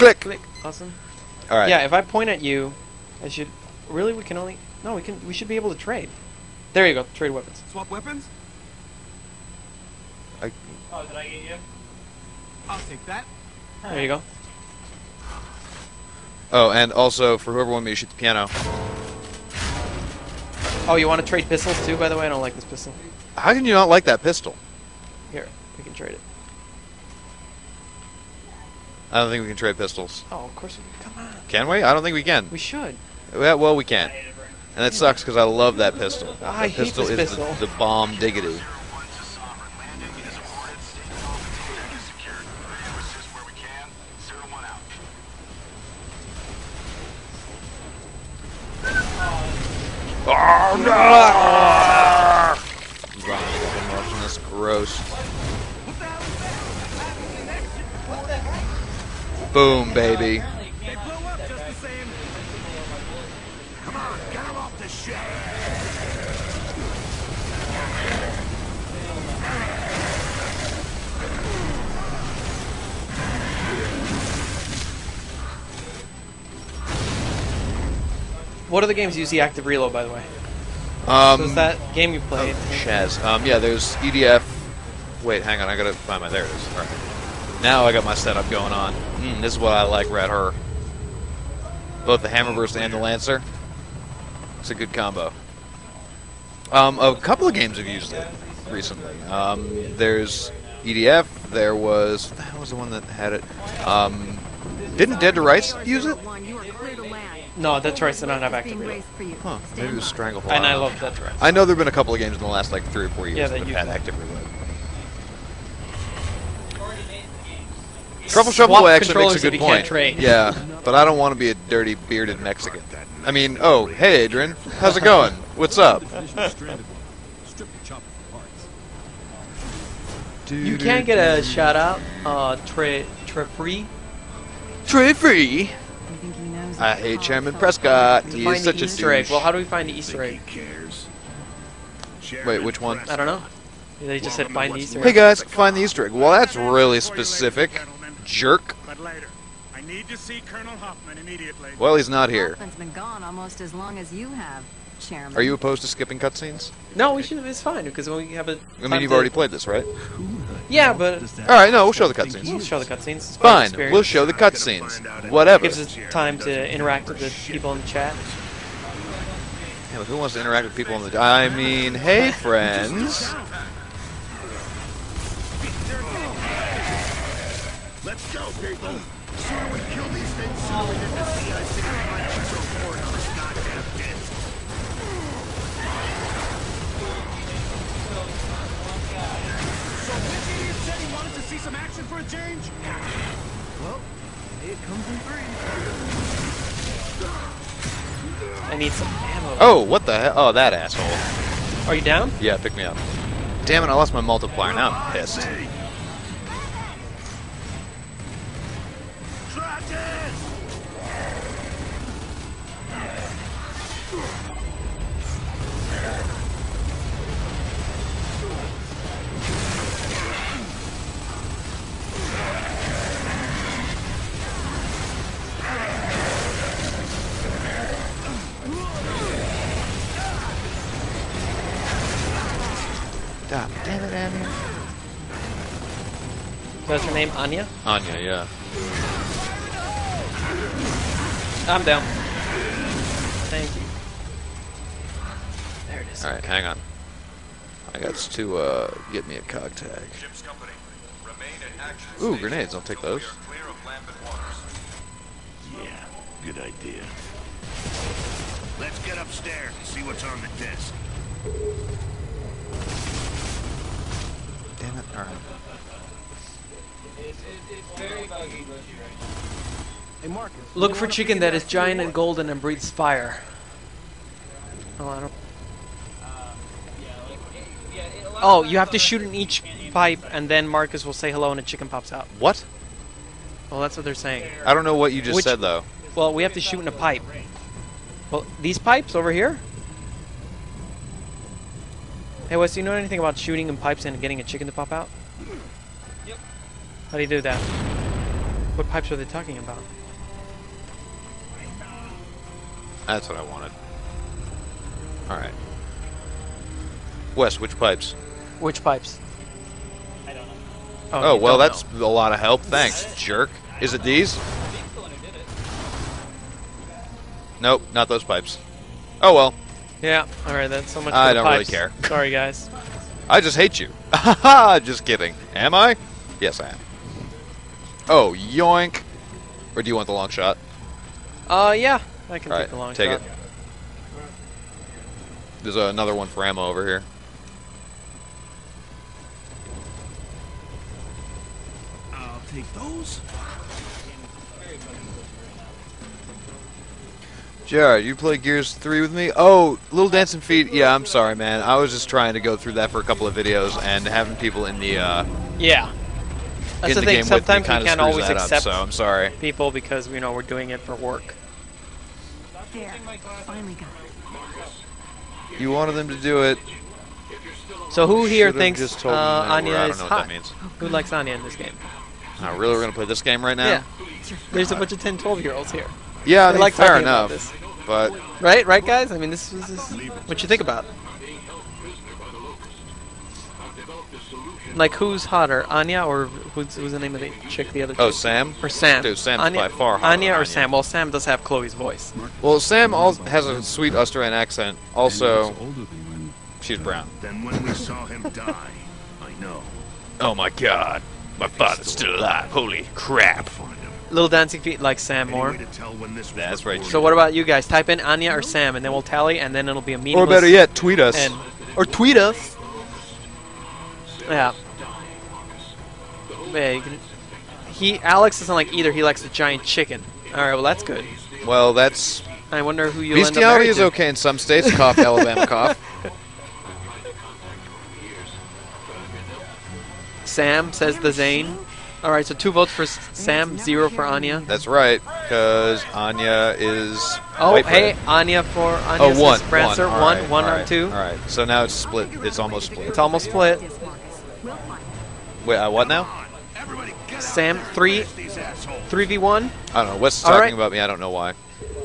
Click. Click. Awesome. All right. Yeah, if I point at you, I should. Really, we can only. No, we can. We should be able to trade. There you go. Trade weapons. Swap weapons? I, Oh, did I get you? I'll take that. There you go. oh, and also for whoever wanted me to shoot the piano. Oh, you want to trade pistols too? By the way, I don't like this pistol. How can you not like that pistol? Here, we can trade it. I don't think we can trade pistols. Oh, of course we can. Come on. Can we? I don't think we can. We should. Yeah, well, we can. I hate it, And that sucks because I love that pistol. I that hate pistol this is pistol. The, the bomb diggity. Oh no! Ronnie, I've been watching this gross. Boom, baby. They blow up just the same. Come on, get him off the ship. What other games use the active reload, by the way? Um, so is that game you played? Shaz. Um, yeah, there's EDF. Wait, hang on. I gotta find my. There it is. All right. Now I got my setup going on. Mm, this is what I like, Red Her. Both the Hammerburst and the Lancer. It's a good combo. Um, a couple of games have used it recently. Um, there's EDF. There was. What the hell was the one that had it? Um, didn't Dead to Rights use it? No, that's right. So not have active reload. Huh. Maybe it was Stranglehold. And I love that right. I know there've been a couple of games in the last like three or four years Yeah, that that have had active reload. Truffle Swap Shuffle actually controllers makes a good point. Yeah, but I don't want to be a dirty bearded Mexican. I mean, oh, hey Adrian, how's it going? What's up? Stranded. Strip the chopper for parts. You can't get a shout out, uh, Tre Trefree. Trade free. I hate Chairman Prescott. He is the such a Easter egg. Well, how do we find the Easter egg? cares. Wait, which one? I don't know. They just said find the Easter egg. Hey guys, find the Easter egg. Well, that's really specific. Jerk. But later. I need to see Colonel Hoffman immediately. Well, he's not here. Hoffman's been gone almost as long as you have, Chairman. Are you opposed to skipping cutscenes? No, we should. It's fine because we have a. I mean, you've already played this, right? Yeah, but All right, no, we'll show the cutscenes. we'll show the cutscenes. It's part of the Fine, experience. we'll show the cutscenes. Whatever. Gives us time to interact with the people in the chat. Yeah, but who wants to interact with people in the? I mean, hey friends. Let's go, people. Sooner we kill these things, sooner we get this CIC financial report on this goddamn disc. So this idiot said he wanted to see some action for a change? Well, it comes in three. I need some ammo. Oh, what the hell? Oh, that asshole. Are you down? Yeah, pick me up. Damn it, I lost my multiplier. Now I'm pissed. That's her name, Anya. Anya, yeah. I'm down. Thank you. There it is. All right, hang on. I got to uh, get me a cog tag. Ship's company. Remain at action Ooh, grenades. I'll take those. clear of Lambent waters. Yeah, good idea. Let's get upstairs and see what's on the desk. Damn it. All right. It's, it's, it's very buggy, bushy right Hey, Marcus. Look for chicken that is giant and golden and breathes fire. Oh, I don't. Uh, yeah, like, it, yeah, it allows Oh, you have to shoot in each pipe, and then Marcus will say hello, and a chicken pops out. What? Well, that's what they're saying. I don't know what you just Which- said though. Well, we have to shoot in a pipe. Well, these pipes over here. Hey, Wes, do you know anything about shooting in pipes and getting a chicken to pop out? Yep. How do you do that? What pipes are they talking about? That's what I wanted. All right. Wes, which pipes? Which pipes? I don't know. Oh, oh you well, that's know. a lot of help. Thanks, jerk. Is it these? He's the one who did it. Nope, not those pipes. Oh well, Yeah. All right. That's so much. I the don't really care. Sorry, guys. I just hate you. Haha, just kidding. Am I? Yes, I am. Oh, yoink. Or do you want the long shot? Uh, yeah. I can All take the long take shot. it. There's another one for ammo over here. I'll take those. Jared, you play Gears 3 with me? Oh, Little Dancing Feet. Yeah, I'm sorry, man. I was just trying to go through that for a couple of videos, and having people in the uh, Yeah. That's in the the thing. game with me Sometimes we can't screws always that accept up. So I'm sorry. people because you know we're doing it for work. There. Finally got it. You wanted them to do it. So who here Should've thinks just uh, told them they were- Anya I don't is know what hot? that means. Who likes Anya in this game? Oh, really? We're gonna play this game right now? Yeah. There's a bunch of 10, 12 year olds here. Yeah, I They mean, like fair enough. But Right, right, guys. I mean, this is what you think about. Like, who's hotter, Anya or who's, who's the name of the chick? The other oh, chick? Sam. or Sam? Dude, Sam's Anya, by far hotter Anya or Anya. Sam? Well, Sam does have Chloe's voice. Well, Sam al- has a sweet Australian accent. Also, older than when, she's brown. Then when we saw him die. I know. Oh my God, my father's still alive. Holy crap! Find him. Little dancing feet like Sam Any more. way to tell when this was That's right. So what about you guys? Type in Anya or Sam, and then we'll tally, and then it'll be a Or better yet, tweet us. and or tweet us. Yeah. Yeah, you can, he Alex doesn't like either. He likes the giant chicken. All right, well that's good. well, that's I wonder who you end up bestiality is to. okay in some states. Cough, Alabama cough. Sam says the Zane. All right, so two votes for Sam, zero for Anya. That's right, because Anya is. Oh, hey. Anya for Anya. Oh, one. Prancer, one. one, right, one all on right, oh two. All right, so now it's split. It's almost split. It's almost split. Wait, uh, what now? Sam three, out these assholes. three v one, I don't know. Wes is All talking right. about me. I don't know why.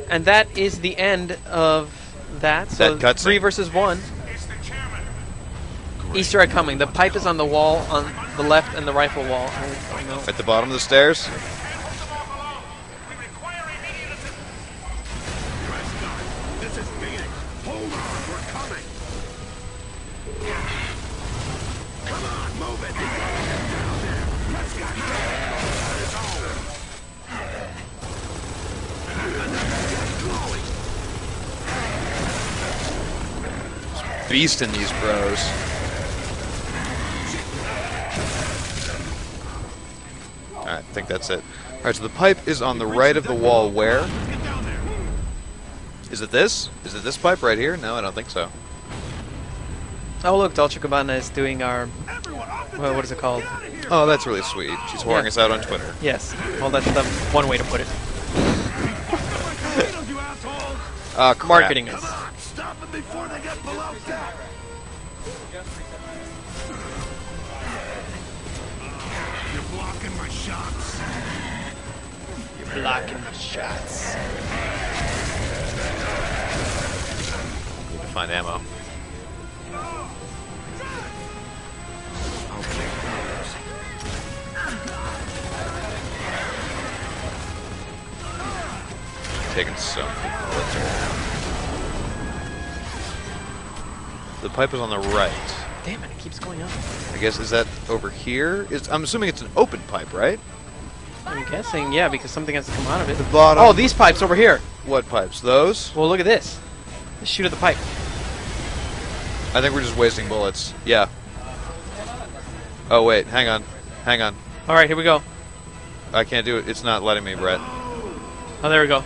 and that is the end of that. So That three versus one. It's the chairman. Easter egg coming. The pipe is on the wall on the left and the rifle wall. I, I know. At the bottom of the stairs. Beast in these bros. Alright, I think that's it. Alright, so the pipe is on the right of the wall where? Get down there. Is it this? Is it this pipe right here? No, I don't think so. Oh look, Dolce Gabbana is doing our Everyone off the well, what is it called? Oh, that's really sweet. She's whoring Yeah. us out on Twitter. Yes. Well, that's the one way to put it. torpedoes, you assholes. Ah, crap. Marketing us. Shots. You're blocking the shots. Need to find ammo. Taking so many bullets right. The pipe is on the right. Damn it! It keeps going up. I guess is that over here? Is I'm assuming it's an open pipe, right? I'm guessing, yeah, because something has to come out of it. The bottom. Oh, these pipes over here. What pipes? Those? Well, look at this. Let's shoot at the pipe. I think we're just wasting bullets. Yeah. Oh wait, hang on, hang on. All right, here we go. I can't do it. It's not letting me, Brett. Oh, there we go.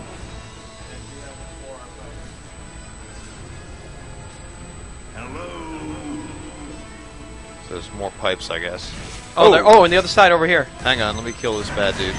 There's more pipes, I guess. Oh, there. Oh. oh, and the other side over here. Hang on, let me kill this bad dude.